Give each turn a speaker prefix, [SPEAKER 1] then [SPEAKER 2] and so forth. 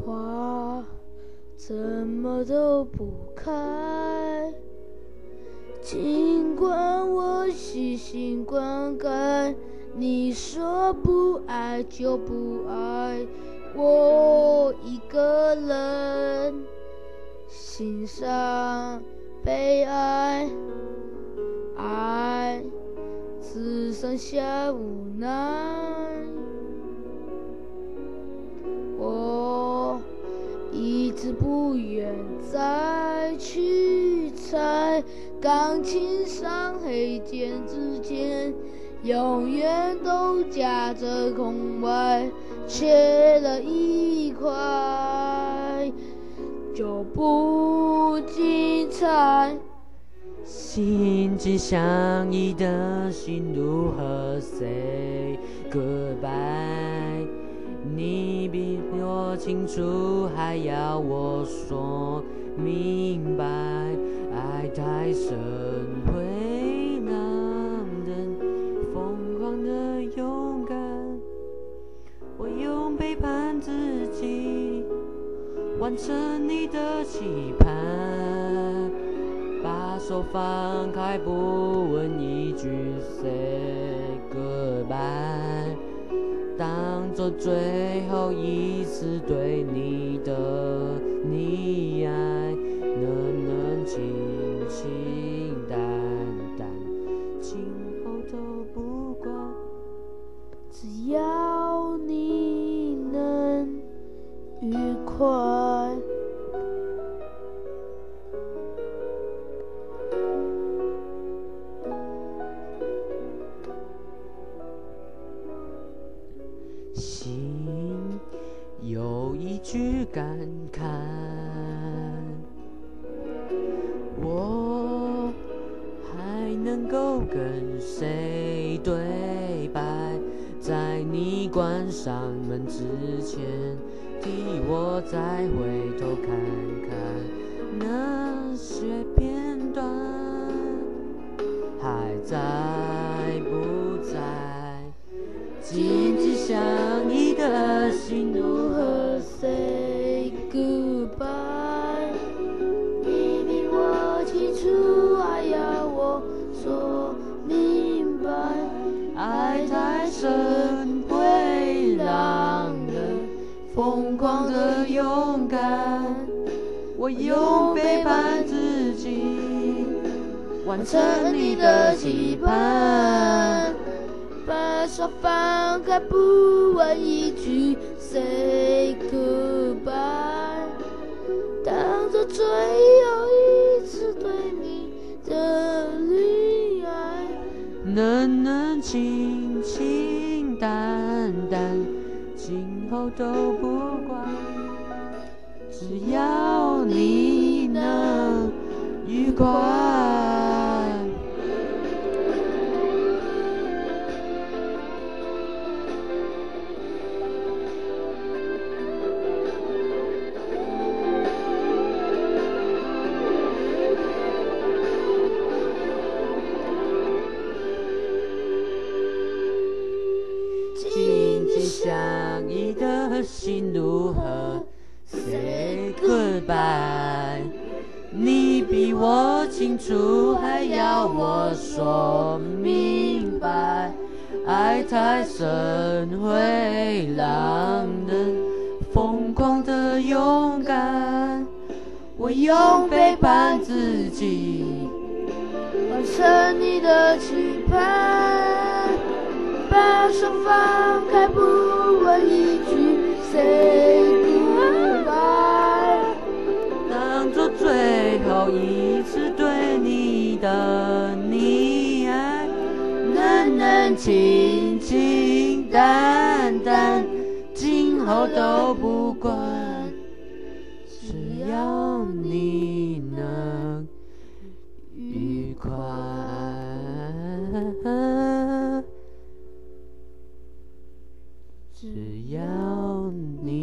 [SPEAKER 1] 花怎么都不开。尽管我细心灌溉，你说不爱就不爱，我一个人欣赏悲哀，爱只剩下无奈。不愿再去猜。钢琴上黑键之间，永远都夹着空白，缺了一块就不精彩。
[SPEAKER 2] 心之相依的心如何 say goodbye？你清楚，还要我说明白？爱太深会让人疯狂的勇敢，我用背叛自己完成你的期盼，把手放开，不问一句 say goodbye，当作最后一次对你的溺爱。能能清心有一句感慨。我还能够跟谁对白？在你关上门之前，替我再回头看看那些片段，还在不在？紧紧相依的心如何 say goodbye？
[SPEAKER 1] 明明我清楚，还要我说明白，爱太深会让人疯狂的勇敢。我用背叛自己完成你的期盼，说放开，不问一句 say goodbye，当作最后一次对你的旅。
[SPEAKER 2] 能能清清淡淡，今后都不管，只要你能愉快。心如何 say goodbye？你比我清楚，还要我说明白？爱太深会让人疯狂的勇敢，我用背叛自己
[SPEAKER 1] 完成你的期盼。把手放开，不问
[SPEAKER 2] 清清淡淡，今后都不管，只要你能愉快。只要你。